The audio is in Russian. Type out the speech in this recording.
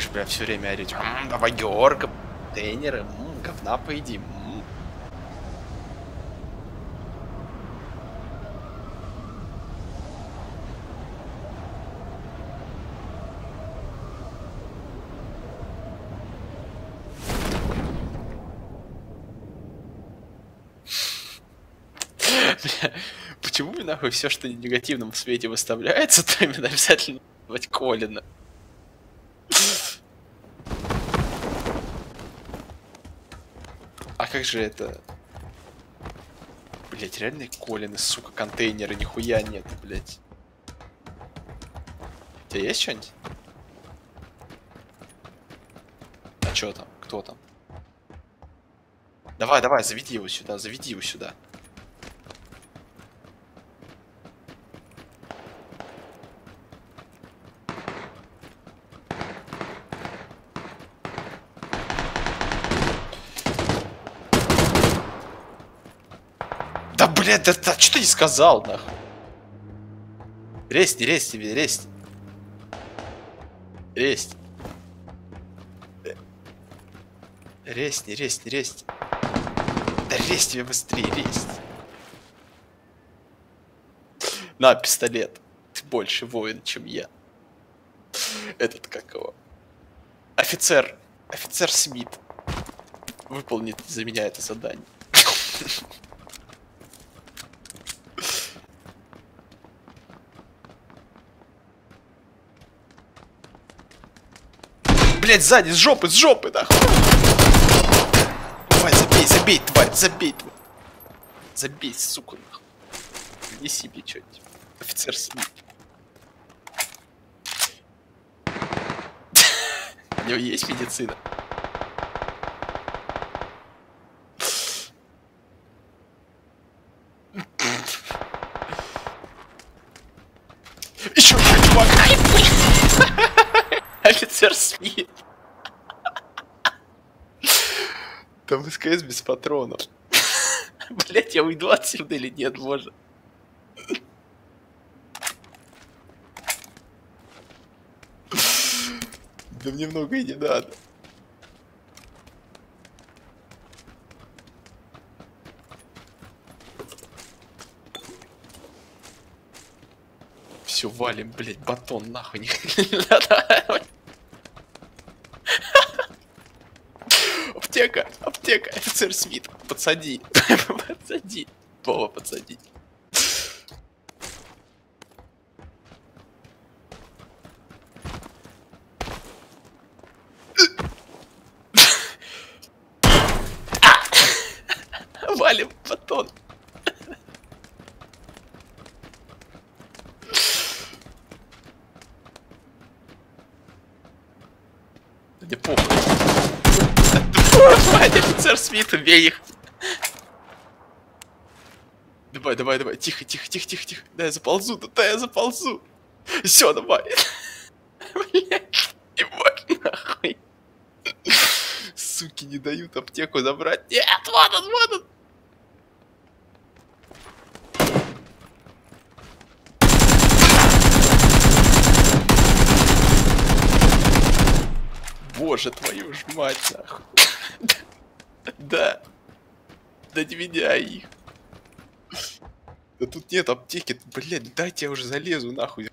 Же, бля, все время орете. «М, давай Георга, контейнеры, м, говна поедим. м». Бля, Почему мне нахуй все, что в свете выставляется, то именно обязательно Колина? А как же это? Блять, реальные Колины, сука, контейнеры, нихуя нет, блять. У тебя есть что-нибудь? А чё там? Кто там? Давай, давай, заведи его сюда, заведи его сюда. Блядь, да, да что ты не сказал, нахуй? Резь, резь тебе, резь. Резь. Резь, не резь, не резь. Да резь тебе быстрее, резь. На, пистолет. Ты больше воин, чем я. Этот как его? Офицер. Офицер Смит. Выполнит за меня это задание. Блять, сзади, с жопы, с жопы, нахуй. Давай, забей, забей, тварь, забей, тварь. Забей, сука, нахуй. Не себе что-нибудь. Офицер Смит. У него есть медицина. Еще чувак. Офицер Смит. Там СКС без патронов. Блять, я уйду отсюда или нет, боже. Да мне много и не надо. Все, валим, блять, батон нахуй не надо. Аптека, аптека, офицер Смит, подсади, подсади, Вова, подсади. Валим батон. Да Мне похуй. Давай, офицер Смит, убей их. Давай, давай, давай, тихо, тихо, тихо, тихо, тихо. Да я заползу, да, да я заползу. Все, давай. Блять, ебать, нахуй. Суки не дают аптеку забрать. Нет, вон он, вон он. Боже твою ж мать, нахуй. Да. Да не меня их. Да тут нет аптеки. Блядь, дайте я уже залезу, нахуй.